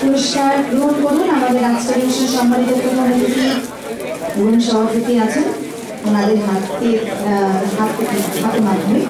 পুরস্কার গ্রহণ করুন। আমাদের আজকের অনুষ্ঠান সম্মানিত প্রধান অতিথি এবং সভাপতি আছেন। ওনাদের হাতে হাতে হাতের মাধ্যমে।